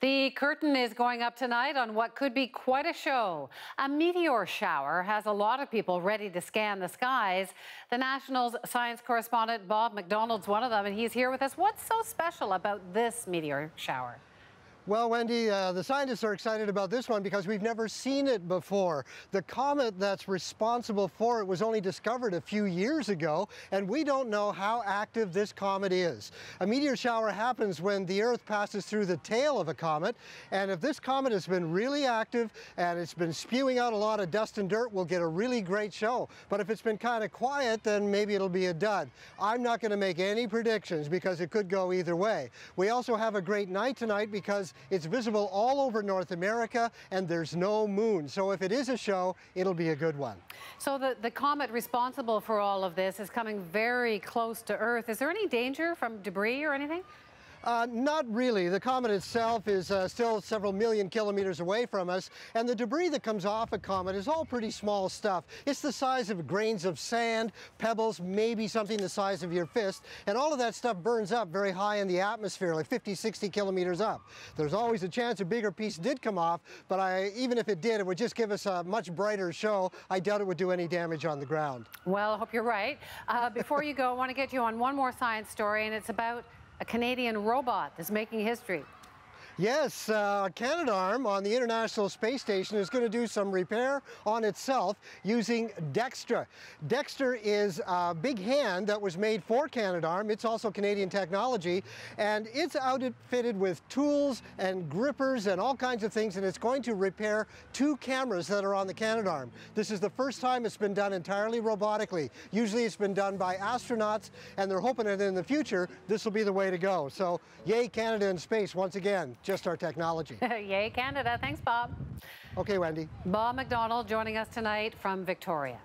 The curtain is going up tonight on what could be quite a show. A meteor shower has a lot of people ready to scan the skies. The National's science correspondent Bob McDonald's one of them, and he's here with us. What's so special about this meteor shower? Well, Wendy, uh, the scientists are excited about this one because we've never seen it before. The comet that's responsible for it was only discovered a few years ago, and we don't know how active this comet is. A meteor shower happens when the Earth passes through the tail of a comet, and if this comet has been really active and it's been spewing out a lot of dust and dirt, we'll get a really great show. But if it's been kind of quiet, then maybe it'll be a dud. I'm not going to make any predictions because it could go either way. We also have a great night tonight because it's visible all over North America and there's no moon. So if it is a show, it'll be a good one. So the, the comet responsible for all of this is coming very close to Earth. Is there any danger from debris or anything? Uh, not really. The comet itself is uh, still several million kilometers away from us, and the debris that comes off a comet is all pretty small stuff. It's the size of grains of sand, pebbles, maybe something the size of your fist, and all of that stuff burns up very high in the atmosphere, like 50, 60 kilometers up. There's always a chance a bigger piece did come off, but I, even if it did, it would just give us a much brighter show. I doubt it would do any damage on the ground. Well, I hope you're right. Uh, before you go, I want to get you on one more science story, and it's about a Canadian robot that's making history. Yes, uh, Canadarm on the International Space Station is going to do some repair on itself using Dextre. Dextre is a big hand that was made for Canadarm. It's also Canadian technology, and it's outfitted with tools and grippers and all kinds of things, and it's going to repair two cameras that are on the Canadarm. This is the first time it's been done entirely robotically. Usually it's been done by astronauts, and they're hoping that in the future this will be the way to go. So, yay Canada in space once again just our technology. Yay, Canada. Thanks, Bob. Okay, Wendy. Bob McDonald joining us tonight from Victoria.